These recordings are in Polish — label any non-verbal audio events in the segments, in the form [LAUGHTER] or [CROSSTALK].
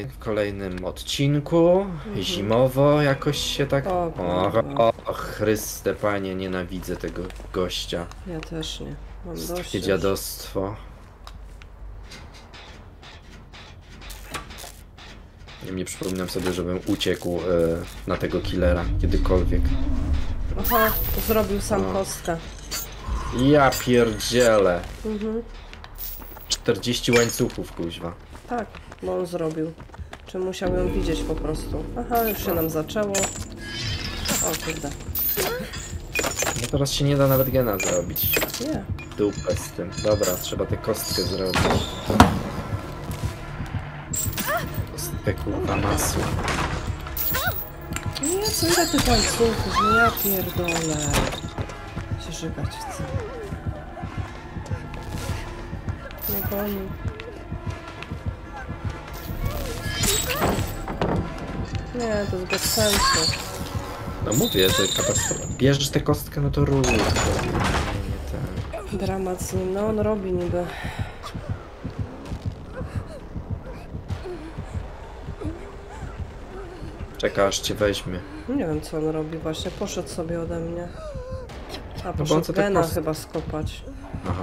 kolej, w kolejnym odcinku. Zimowo jakoś się tak... O, O, o, Chryste, panie, nienawidzę tego gościa. Ja też nie. Mam dość. Takie dziadostwo. Nie, nie przypominam sobie, żebym uciekł e, na tego killera kiedykolwiek. Aha, zrobił sam No. kostkę. Ja pierdzielę. Mhm. 40 łańcuchów, kuźwa. Tak, bo on zrobił. Czy musiał ją widzieć po prostu? Aha, już się nam zaczęło. O kurde. No teraz się nie da nawet gena zrobić. Nie. Dupę z tym. Dobra, trzeba tę kostkę zrobić. Kostkę kurwa masła. Nie, co ile tych łańcuchów? No ja pierdolę. Się żygać chcę. Nie goni. Nie, to jest bez sensu. No mówię, że katastrofa. Bierzesz tę kostkę, no to rób. Nie, nie. Dramat z nim, no on robi niby. Czeka aż cię weźmie. Nie wiem co on robi właśnie, poszedł sobie ode mnie. A on poszedł gena prosto- chyba skopać. Aha.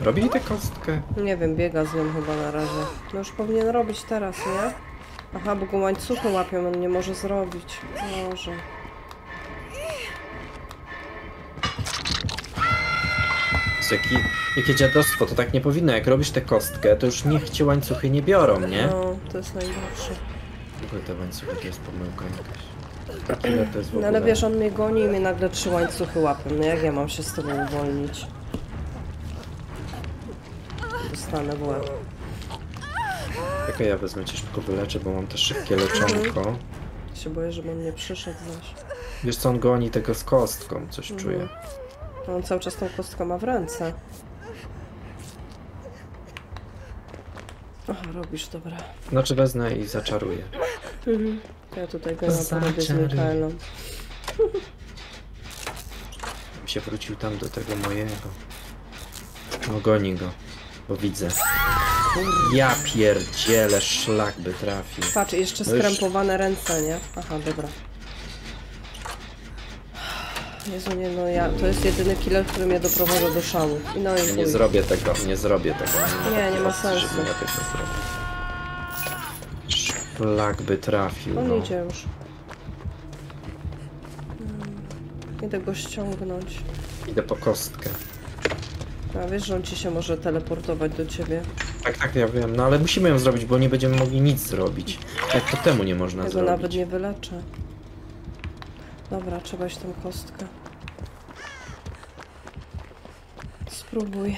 Robi tę kostkę? Nie wiem, biega z nią chyba na razie. No już powinien robić teraz, nie? Aha, bo go łańcuchy łapią, on nie może zrobić. Może. Jaki, jakie dziadostwo, to tak nie powinno. Jak robisz tę kostkę, to już niech cię łańcuchy nie biorą, nie? No, to jest najgorsze. W ogóle te łańcuchy to jest pomyłka jakaś. Killer to jest w No ogóle... ale wiesz, on mnie goni i mnie nagle trzy łańcuchy łapią. No jak ja mam się z tobą uwolnić? Dostanę w łeb. Czekaj, ja wezmę cię szybko wyleczę, bo mam też szybkie leczonko. Się boję, żeby on nie przyszedł zaś. Wiesz co, on goni tego z kostką, coś Mhm. czuję. No, On cały czas tą kostkę ma w ręce. Aha, robisz, dobra. Znaczy wezmę i zaczaruję. Ja tutaj go porobię z Zaczary. Mikaelem. Mi się wrócił tam do tego mojego. No goni go, bo widzę. Ja pierdzielę, szlak by trafił. Patrz, jeszcze No już- skrępowane ręce, nie? Aha, dobra. Jezu, nie no, ja, to jest jedyny killer, który mnie doprowadza do szału. I no i nie zrobię tego, nie zrobię tego. Nie, nie ma Żeby sensu. ja tego zrobił. Szlak by trafił, On no. idzie już. Mm, Idę go ściągnąć. Idę po kostkę. A wiesz, że on ci się może teleportować do ciebie. Tak, tak, ja wiem, no ale musimy ją zrobić, bo nie będziemy mogli nic zrobić. Jak to temu nie można Ja go zrobić. nawet nie wyleczę. Dobra, trzeba iść tą kostkę. Spróbuj.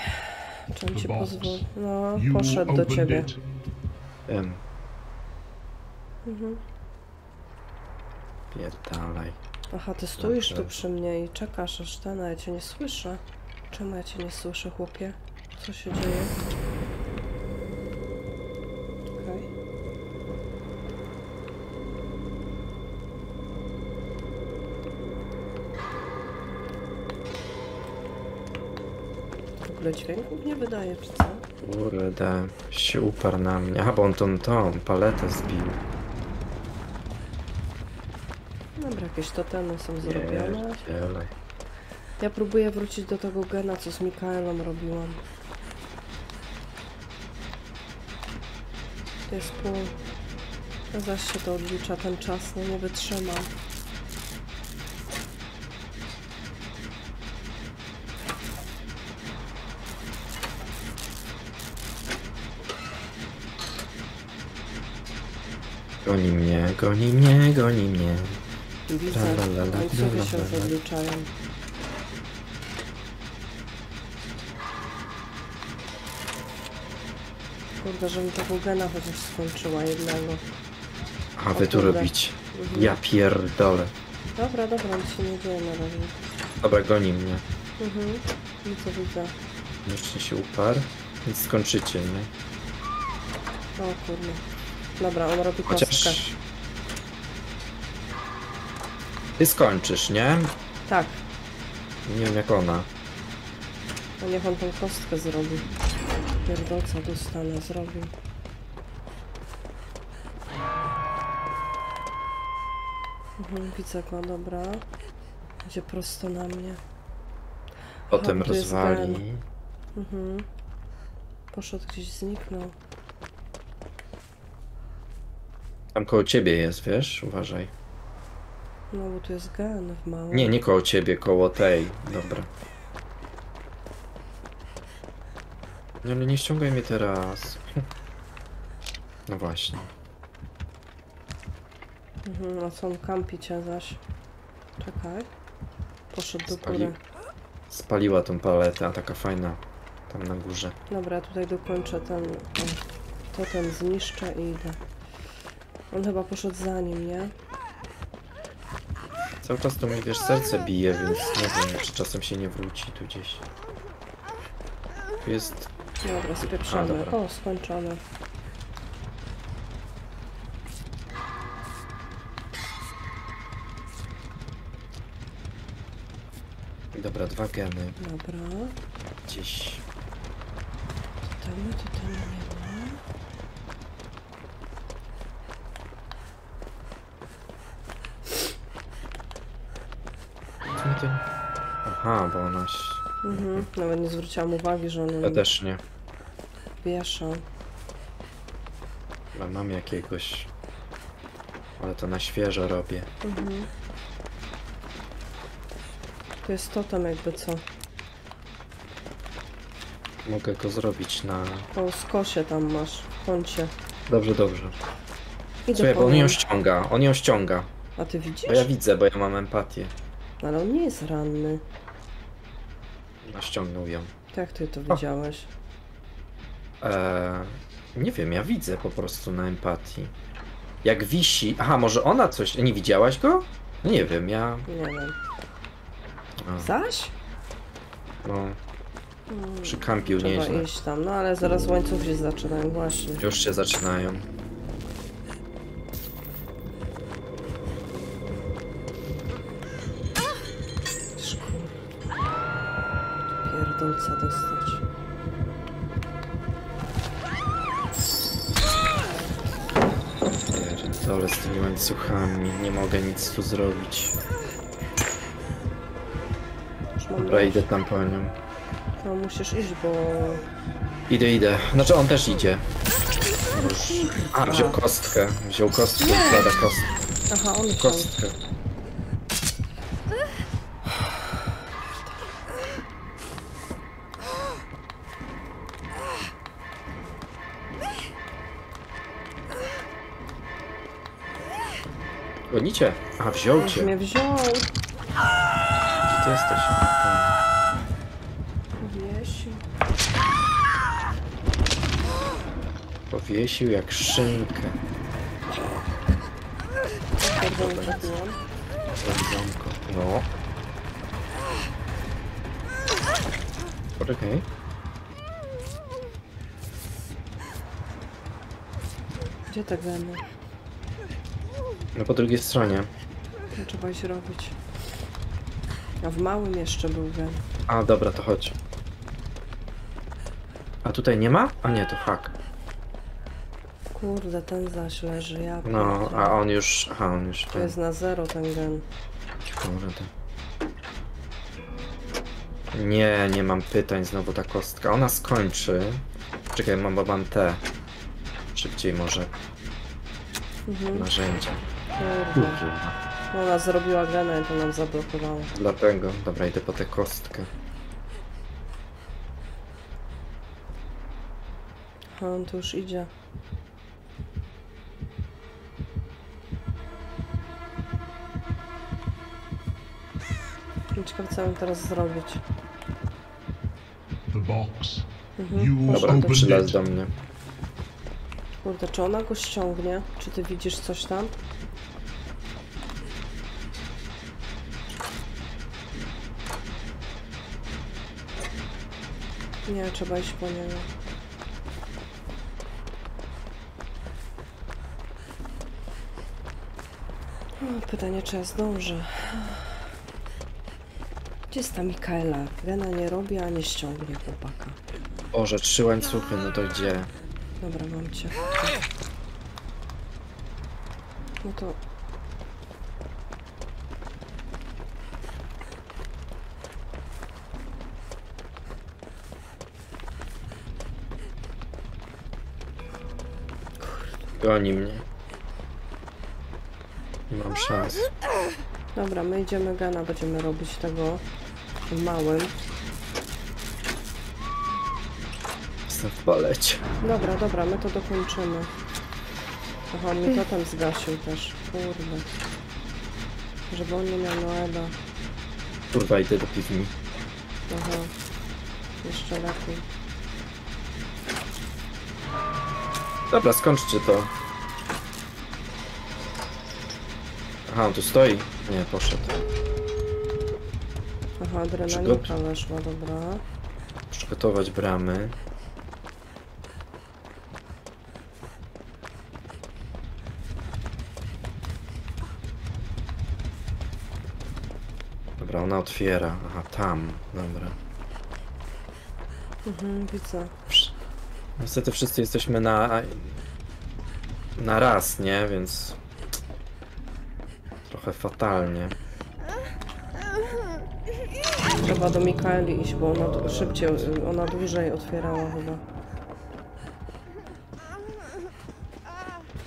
Czy on The ci box. pozwoli? No, You poszedł do opened ciebie. it. Wiem, Mhm. pierdalaj. Aha, ty stoisz tu Dobrze. przy mnie i czekasz aż ten, a ja cię nie słyszę. Czemu ja cię nie słyszę, chłopie? Co się dzieje? Ogóle dźwięków nie wydaje, czy co? Kurde, się uparł na mnie. A, bo on tą, tą paletę zbił. Dobra, jakieś totemy są zrobione. Pierdzielaj. Ja próbuję wrócić do tego gena, co z Mikaelem robiłam. To jest pół. Zaś się to odlicza ten czas, no nie wytrzymam. Goni mnie, goni mnie, goni mnie. Widzę, La, la, la, la, się odliczają. Kurde, żebym tego gena chociaż skończyła jednego. A wy tu robicie. Mhm. Ja pierdolę. Dobra, dobra, nic się nie dzieje na razie. Dobra, goni mnie. Mhm, widzę, widzę. Jeszcze się uparł, więc skończycie, nie? O kurde. Dobra, on robi Chociaż... kostkę. Ty skończysz, nie? Tak. Nie wiem jak ona. No niech on tą kostkę zrobi. Pierdolca dostanę, zrobił. Mhm, widzę dobra. Będzie prosto na mnie. Potem Aha, rozwali. Mhm. Poszedł gdzieś, zniknął. Tam koło ciebie jest, wiesz? Uważaj. No bo tu jest gen w małym. Nie, nie koło ciebie, koło tej. Dobra. Nie, ale nie ściągaj mnie teraz. [LAUGHS] No właśnie. Mhm, a on kampi cię zaś? Czekaj. Poszedł do Spali- góry. Spaliła tą paletę, a taka fajna. Tam na górze. Dobra, tutaj dokończę ten... To ten zniszczę i idę. On chyba poszedł za nim, nie? Cały czas to mi, wiesz, serce bije, więc nie wiem, czy czasem się nie wróci tu gdzieś. Tu jest... Dobra, A, spieprzamy. dobra. O, skończone. Dobra, dwa geny. Dobra. Gdzieś... Totemy, totemy nie ma. Co mi to... Aha, bo ona... się- Mhm. Nawet nie zwróciłam uwagi, że on Ja też nie. wiesza. Chyba mam jakiegoś... Ale to na świeżo robię. Mhm. To jest totem jakby co. Mogę go zrobić na... O, skosie tam masz w kącie. Dobrze, dobrze. Idę Słuchaj, po bo on nią. ją ściąga, on ją ściąga. A ty widzisz? Bo ja widzę, bo ja mam empatię. Ale on nie jest ranny. No, ściągnął ją. Jak ty to widziałeś? Eee, nie wiem, ja widzę po prostu na empatii. Jak wisi... Aha, może ona coś... Nie widziałaś go? Nie wiem, ja... Nie wiem. A, Zaś? no, Hmm. przykampił Trzeba nieźle. iść tam, no ale zaraz łańcuchy się zaczynają właśnie. Już się zaczynają. Pierdolca dostać. Pierdolę z tymi łańcuchami, nie mogę nic tu zrobić. Dobra, idę tam po nią. No musisz iść, bo... Idę, idę. Znaczy on też idzie. Już... A, wziął kostkę. Wziął kostkę, wkłada kostkę. Aha, on. Kostkę. Gonicie? A, wziął cię. mnie wziął. Gdzie ty jesteś? Wiesił. Powiesił jak szynkę. Bardzo nie trafiłam. Jedzonko. No. Poczekaj. Gdzie te geny? No po drugiej stronie. To trzeba iść robić. A w małym jeszcze był gen. A, dobra, to chodź. A tutaj nie ma? A nie, to fuck. Kurde, ten zaś leży, ja No, a on już... Aha, on już... To jest na zero ten gen. Kurde. Nie, nie mam pytań, znowu ta kostka. Ona skończy. Czekaj, mam, bo mam te. Szybciej może. Mhm. Narzędzia. Kurde. No, Ona zrobiła genę i to nam zablokowało. Dlatego. Dobra, idę po tę kostkę. A on tu już idzie. Ciekawe co mam teraz zrobić. The box. Mhm. Dobra, przylez it. do mnie. Kurde, czy ona go ściągnie? Czy ty widzisz coś tam? Nie, trzeba iść po niego. O, Pytanie, czy ja zdążę. Gdzie jest ta Mikaela? Gena nie robi, a nie ściągnie chłopaka. Boże, trzy łańcuchy, no to gdzie? Dobra, mam cię. No to Goni mnie. Nie mam szans. Dobra, my idziemy gana, będziemy robić tego w małym. Jestem w balecie. Dobra, dobra, my to dokończymy. Aha, on mi to tam zgasił też. Kurde. Żeby on nie miał Noeda. Kurwa, idę do piwni. Aha. Jeszcze lepiej. Dobra, skończcie to. Aha, on tu stoi. Nie, poszedł. Aha, adrenalinka weszła, dobra. Przygotować bramy. Dobra, ona otwiera. Aha, tam. Dobra. Mhm, widzę. Niestety wszyscy jesteśmy na... Na raz, nie? Więc... Trochę fatalnie. Trzeba do Mikaeli iść, bo ona szybciej, ona dłużej otwierała chyba.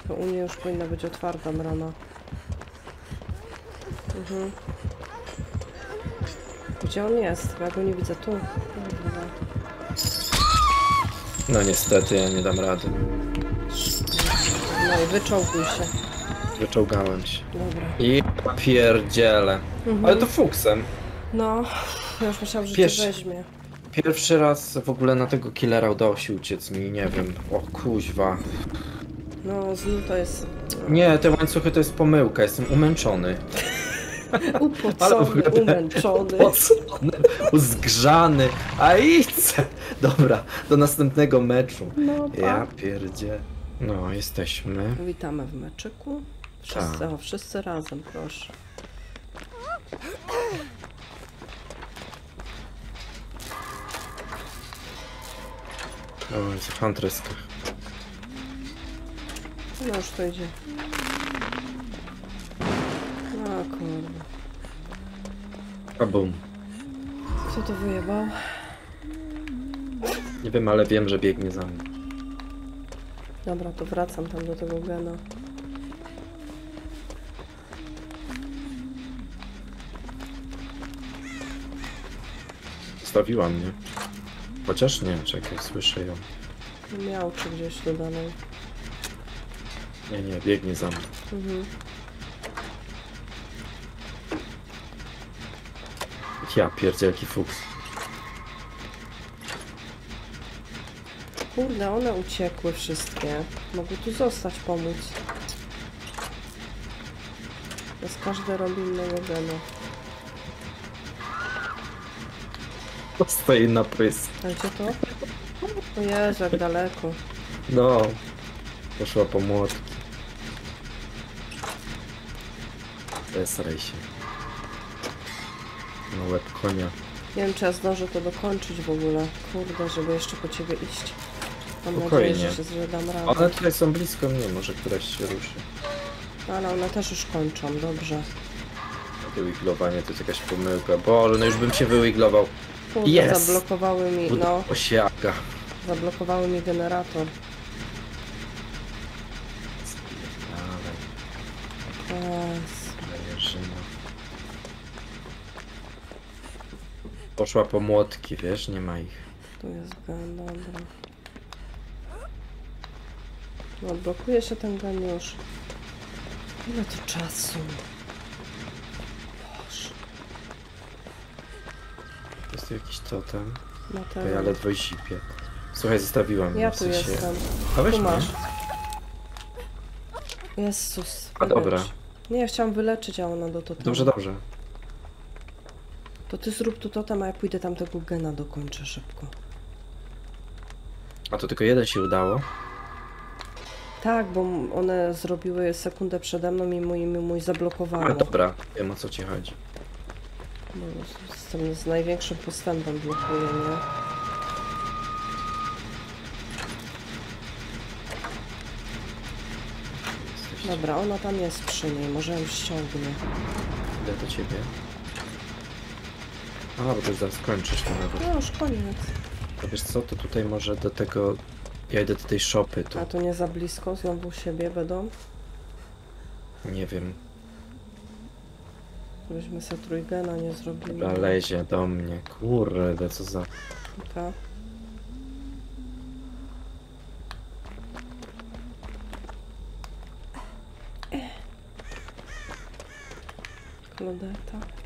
To u niej już powinna być otwarta brama. Mhm. Gdzie on jest? Ja go nie widzę tu. No niestety, ja nie dam rady. No i wyczołguj się. Wyczołgałem się. Dobra. I pierdzielę. Mhm. Ale to fuksem. No, ja już myślałam, że Pierwszy- cię weźmie. Pierwszy raz w ogóle na tego killera udało się uciec mi, nie wiem. O kuźwa. No, z nim to jest Nie, te łańcuchy to jest pomyłka, jestem umęczony. [LAUGHS] upocony, Ale- umęczony. Uzgrzany. A idź! Dobra, do następnego meczu. No Ja tak. pierdzie. No, jesteśmy. Witamy w meczyku. Wszyscy, Tak. o, wszyscy razem, proszę. O, jest w. No już to idzie. A kurde. A bum. Kto to wyjebał? Nie wiem, ale wiem, że biegnie za mną. Dobra, to wracam tam do tego gena. Stawiła mnie. Chociaż nie, czekaj, słyszę ją. Miał czy gdzieś dalej. Nie, nie, biegnie za mną. Mhm. Ja pierdzielki fuks. Kurde, one uciekły wszystkie. Mogły tu zostać, pomóc. Teraz każdy robi innego gena. Stoi na pysk. A gdzie to? O Jezu, jak daleko. No. Poszła po młotki. Zesraj się. No łeb konia. Nie wiem, czy ja zdążę to dokończyć w ogóle. Kurde, żeby jeszcze po ciebie iść. Mam Spokojnie. nadzieję, że, się- że dam radę. One tutaj są blisko mnie, może któraś się ruszy. No, ale one też już kończą, dobrze. Wywiglowanie to jest jakaś pomyłka. Boże, no już bym się wywiglował. Kurde, Jest! zablokowały mi, no, Osiaka. zablokowały mi generator. Dalej, Yes. Poszła po młotki, wiesz, nie ma ich. Tu jest gen, dobra. No, blokuje się ten gen już. Ile to czasu? Boże. Jest tu jakiś totem. No To ja ledwo sipię. Słuchaj, zostawiłam. Ja w tu sensie- jestem. A weź Tu masz. Jezus. A dobra. Nie, ja chciałam wyleczyć, a ona do totemu. Dobrze, dobrze. To ty zrób tu totem, a ja pójdę tam tego gena dokończę szybko. A to tylko jeden się udało. Tak, bo one zrobiły sekundę przede mną i mój, mój zablokowało. Ale dobra, wiem o co ci chodzi. No, z, z tym z największym postępem blokuje, nie? Jesteś... Dobra, ona tam jest przy niej, może ją ściągnie. Idę do ciebie. A, bo to zaraz kończysz to nawet. No już koniec. To wiesz co, to tutaj może do tego Ja idę do tej szopy tu. A to nie za blisko, znowu u siebie będą. Nie wiem. Żebyśmy sobie trójgena nie zrobili. Dobra, lezie do mnie. Kurde, co za... Tak. Klodeta.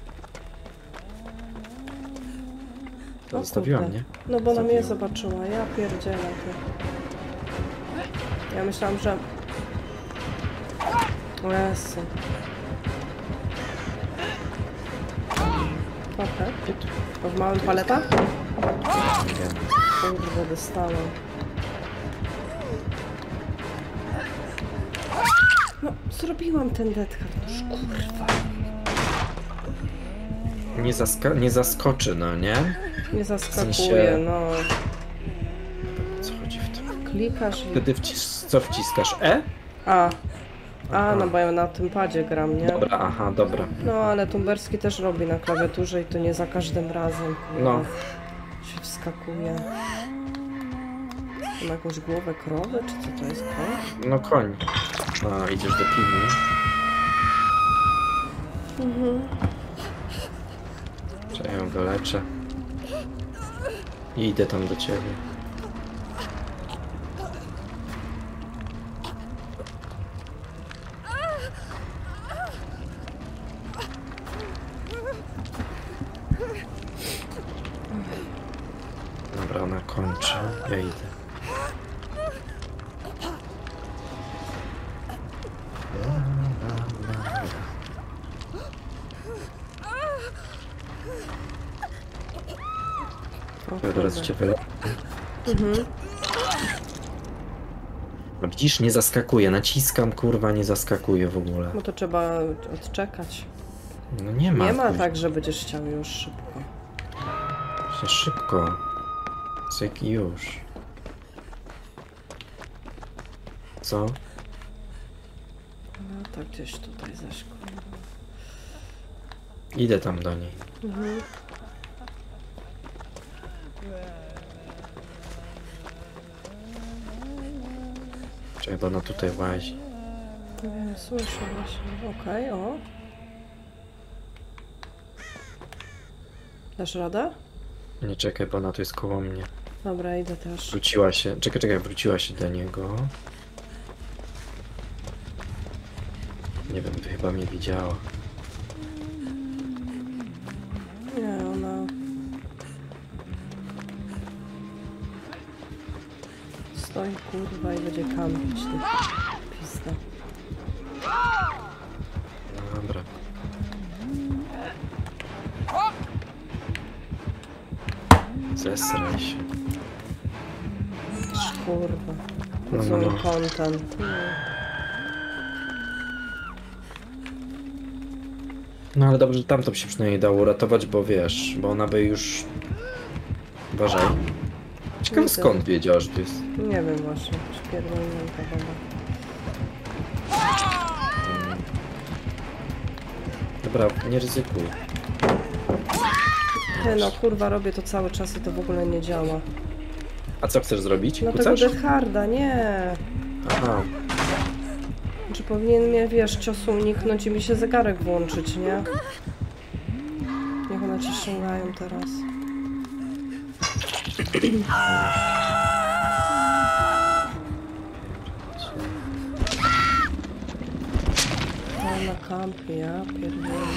To O zostawiłam, kurde. nie? No bo ona mnie zobaczyła, ja pierdzielę ty. Ja myślałam, że... Jezu. Okej. To w małym paleta? Nie wiem. Kurde, dostałam. No, zrobiłam ten deadcard, już kurwa. Nie, zaska nie zaskoczy, no nie? Nie zaskakuje, sensie- no. Co chodzi w tym? Klikasz i... Wtedy wcis co wciskasz? E? A. A, Aha. no bo ja na tym padzie gram, nie? Dobra, aha, dobra. No, ale Tumberski też robi na klawiaturze i to nie za każdym razem. No. Się wskakuje. Ma jakąś głowę krowy, czy co to jest koń? No koń. A, idziesz do piwni. Mhm. Czy ja ją wyleczę. I idę tam do ciebie. Dobra, ona kończy. Ja idę. O, Ja od razu kurde. cię wyleczę. Mhm. No widzisz, nie zaskakuje. Naciskam, kurwa, nie zaskakuje w ogóle. No to trzeba odczekać. No nie ma. Nie ma tak, że będziesz chciał już szybko. Za szybko. Cyk i już. Co? No tak gdzieś tutaj zaś. kurwa. Idę tam do niej. Mhm. Bo ona tutaj łazi. Wiem, słyszę właśnie. Okej, o. Dasz radę? Nie czekaj, bo ona tu jest koło mnie. Dobra, idę też. Wróciła się. Czekaj, czekaj, wróciła się do niego. Nie wiem, chyba mnie widziała. Pizda. Dobra. Zesraj się. Kurwa. No, no, no. content. No. Ale dobrze, że tamto się przynajmniej dało uratować, bo wiesz, bo ona by już... Uważaj. Ciekawe skąd wiedziała, że to jest... Nie wiem właśnie. Pierdolnięta. Mm. Dobra, nie ryzykuj. Nie no, kurwa, robię to cały czas i to w ogóle nie działa. A co chcesz zrobić? No tego Kucasz? Death Harda, nie. Aha, Czy powinien mnie, wiesz, ciosu uniknąć i mi się zegarek włączyć, nie? Niech one cię ściągają teraz. Na kampie, ja pierdolę.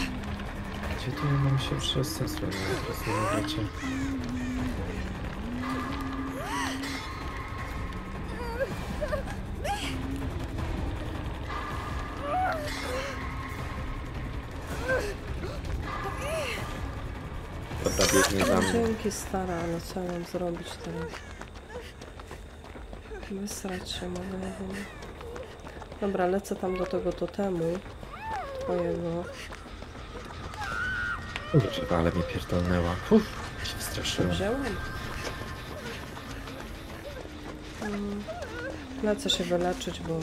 gdzie tu ja mam się przestać? Po prostu nie wiecie. Dobra, biegnie za. Dzięki stara, ale co ja mam zrobić teraz? Wysrać się mogę, nie wiem. Dobra, lecę tam do tego totemu. Twojego. Kurwa, ale mnie pierdolnęła. Uff, się straszyłem. wzięłam. Mm, Lecę się wyleczyć, bo...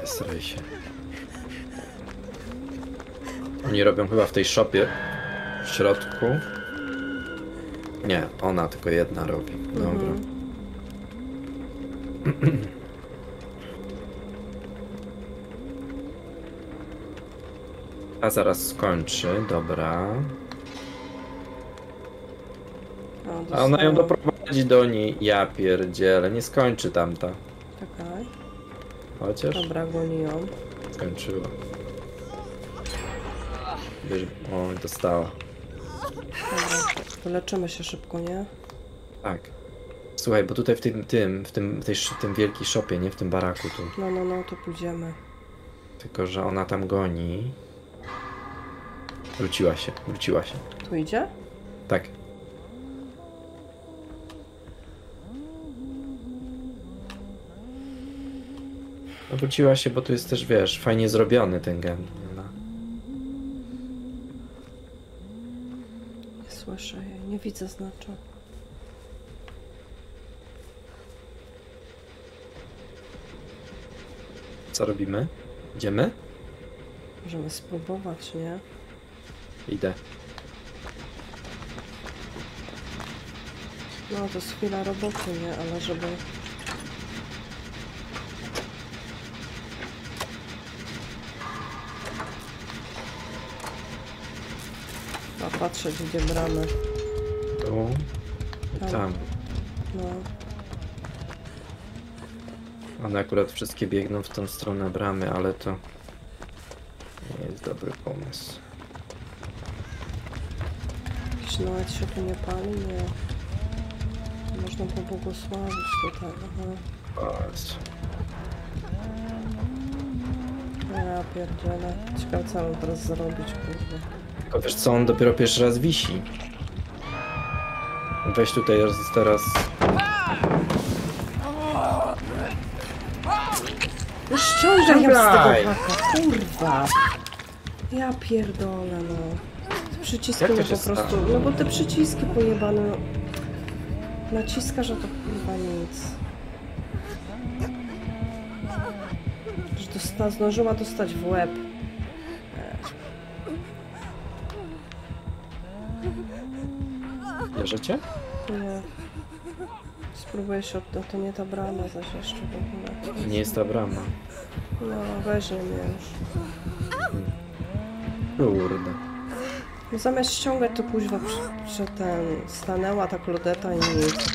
Zesraj się. Oni robią chyba w tej shopie w środku. Nie, ona tylko jedna robi. Dobra. Mhm. A zaraz skończy, dobra. A ona ją doprowadzi do niej. Ja pierdzielę, nie skończy tamta. Czekaj. Chociaż Dobra, goni ją. skończyła. Wiesz, o, dostała. Dobra. To leczymy się szybko, nie? Tak. Słuchaj, bo tutaj w tym, tym, w tym, w tej, sz- tym wielkim shopie, nie w tym baraku tu. No, no, no, to pójdziemy. Tylko, że ona tam goni. Wróciła się, wróciła się. Tu idzie? Tak. No, wróciła się, bo tu jest też, wiesz, fajnie zrobiony ten gen. Nie słyszę jej, widzę znaczek. Co robimy? Idziemy? Możemy spróbować, nie? Idę. No, to jest chwila roboty, nie? Ale żeby... A patrzeć, gdzie bramy. Tu. I Tam. tam. No, One akurat wszystkie biegną w tą stronę bramy, ale to nie jest dobry pomysł. jakiś nawet się tu nie pali, nie. Można pobłogosławić tutaj, aha. O, jest. Ja pierdzielę. Ciekawe, co mam teraz zrobić, kurde. Tylko wiesz co, on dopiero pierwszy raz wisi. Weź tutaj teraz. No ściągaj ją z tego haka, kurwa! Ja pierdolę, no. Przyciski Jak to no się po prostu... stało? No bo te przyciski pojebane, no. Naciskasz, a to kurwa nic. Że dosta, zdążyła dostać w łeb. Bierzecie? Nie. Spróbuję się od... No to nie ta brama zaś jeszcze w ogóle. Nie jest ta brama. No, weźmie mnie już. Kurde. No zamiast ściągać to kuźwa, że- ten stanęła ta klodeta i nic.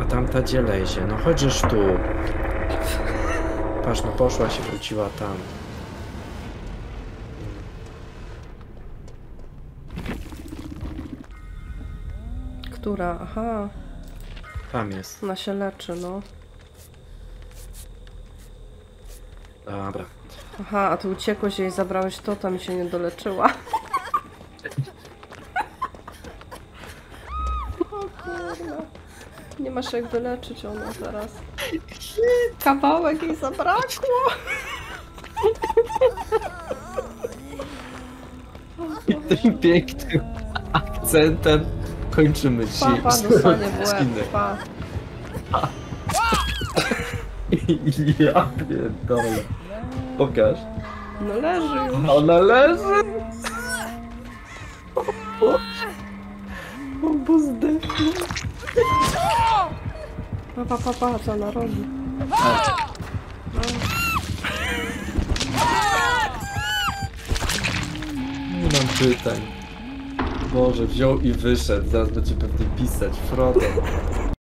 A tamta gdzie lezie? No chodźesz tu. Patrz, no poszła się, wróciła tam. Która? Aha, Tam jest. ona się leczy, no. Dobra. Aha, a ty uciekłeś jej, zabrałeś to, tam się nie doleczyła. [LAUGHS] O kurwa. Nie masz jak wyleczyć ona teraz. Kawałek jej zabrakło. I tym pięknym akcentem kończymy dzisiaj. Papa [LAUGHS] dostanie w łeb, pa. Ja pierdolę. Pokaż. No leży już. Ona leży. Pa, pa, pa, co ona robi? Nie mam pytań. Boże, wziął i wyszedł. Zaraz będzie pewnie pisać. Frodo.